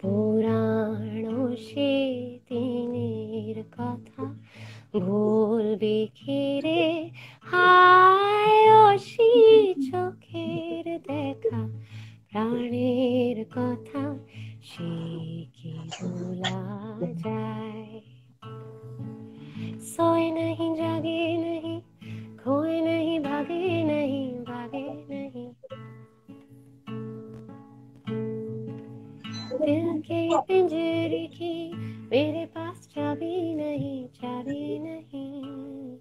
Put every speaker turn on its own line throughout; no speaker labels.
পুরাণ সে দিনের কথা ভুলবে রে হায় অসি চোখের দেখা, প্রাণের কথা সে কি ভোলা যায়? সয় নাহি दिल के पिंजरे की, मेरे पास चाबी नहीं चाबी नहीं।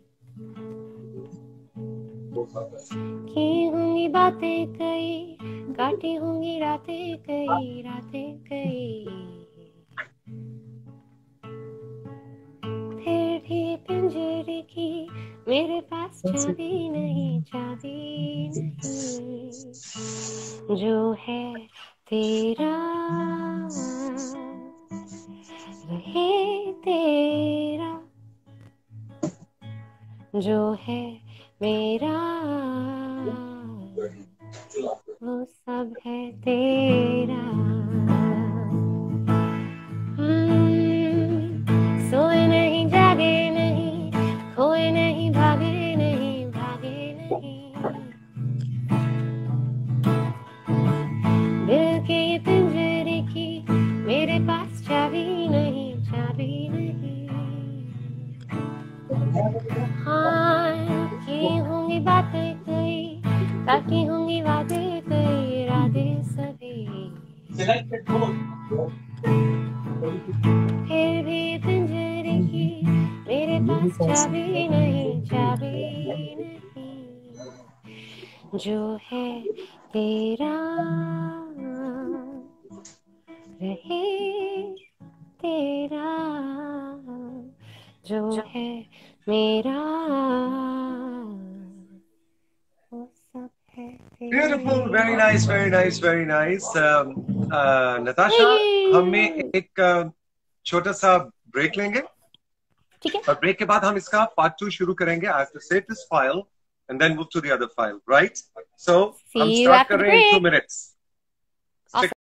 की होंगी बातें कई काटी होंगी रातें कई रातें कई फिर भी पिंजरे की, मेरे पास चाबी नहीं चाबी नहीं। जो है तेरा जो है मेरा। वो सब है तेरा। हम्म, सोए नहीं जागे नहीं खोए नहीं भागे नहीं भागे नहीं। हाँ की होंगी बातें कई होंगी वादे कई, इरादे सभी। फिर भी पिंजरे की, मेरे पास चाबी नहीं चाबी नहीं। जो है तेरा रहे तेरा, जो है मेरा। है
Beautiful, very nice, very nice, very nice. Um, uh, Natasha,
Yay!
हमें एक uh, छोटा सा ब्रेक लेंगे।
ठीक है।
और ब्रेक के बाद हम इसका पार्ट टू शुरू करेंगे I have to save this file and then move to the other file right so हम स्टार्ट कर रहे हैं इन टू मिनट्स